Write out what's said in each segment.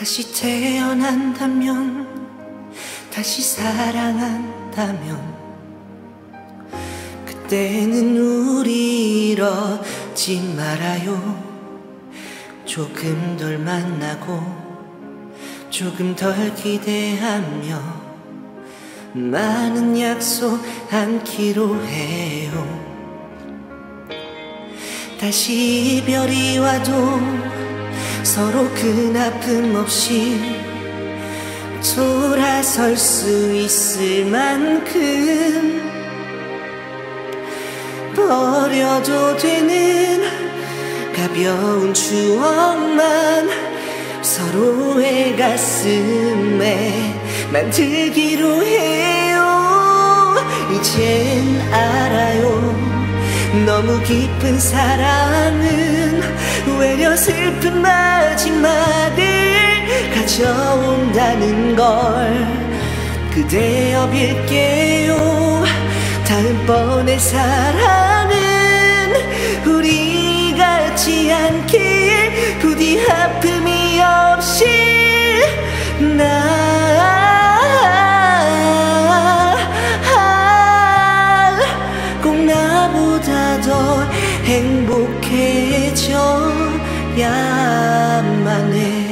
다시 태어난다면 다시 사랑한다면 그때는 우리 이러지 말아요. 조금 덜 만나고 조금 덜 기대하며 많은 약속 않기로 해요. 다시 이별이 와도 서로 큰 아픔 없이 돌아설 수 있을 만큼 버려도 되는 가벼운 추억만 서로의 가슴에 만들기로 해요. 이젠 알아요 너무 깊은 사랑은 외려 슬픈 마지막을 가져온다는 걸 그대여 빌게요. 다음번의 사랑은 우리 같지 않길 부디 아픔이 없이 나 행복해져야만 해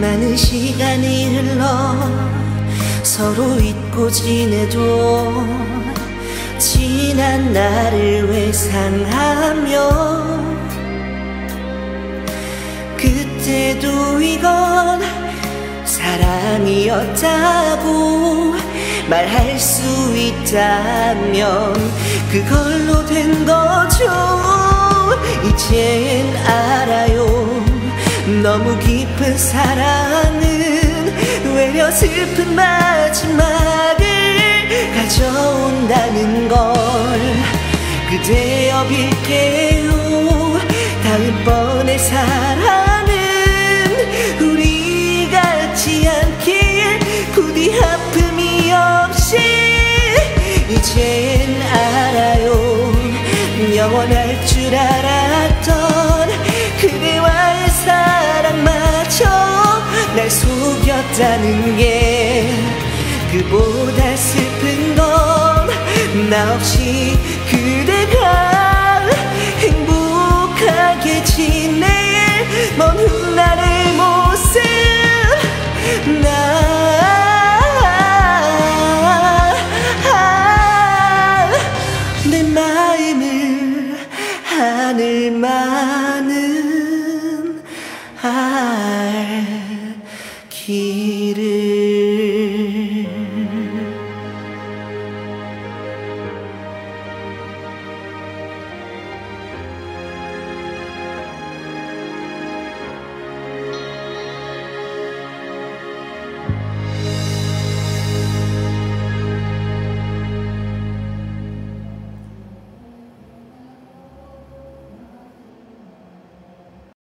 많은 시간이 흘러 서로 잊고 지내도 지난 나를 회상하며 그때도 이건 사랑이었다고 말할 수 있다면 그걸로 된 거죠. 알아요 너무 깊은 사랑은 외려 슬픈 마지막을 가져온다는 걸 그대여 빌게요 다음번의 사랑은 우리 같지 않길 부디 아픔이 없이 이젠 알아요. 영원할 줄 알았 있었다는 게 그보다 슬픈 건 나 없이 그대가 행복하게 지낼 먼 훗날